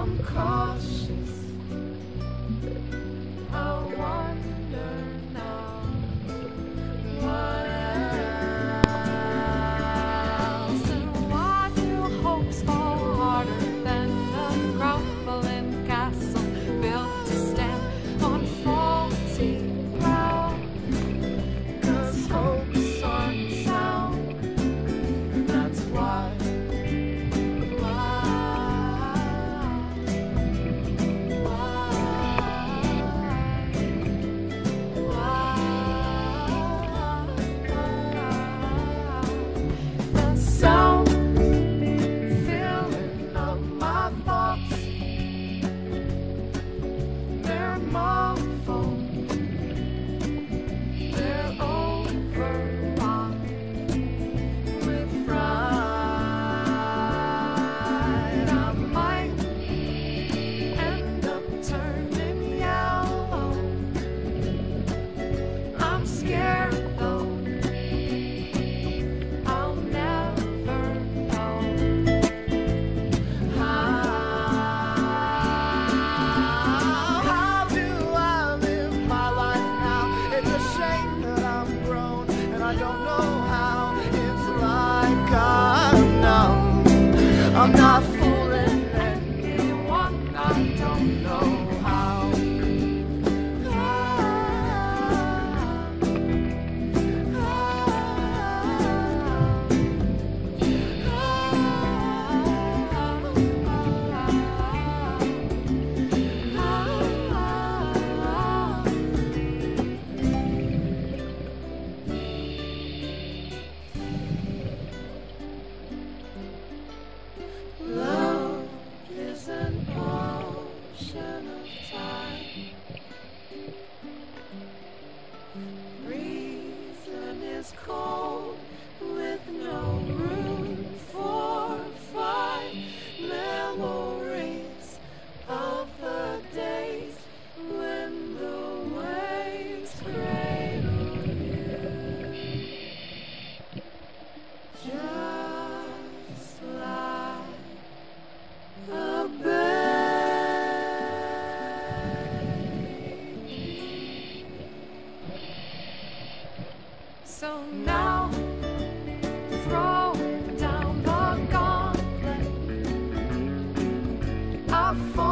some caution. I don't know. Reason is cold with no room for So now, throw down the gauntlet. I fall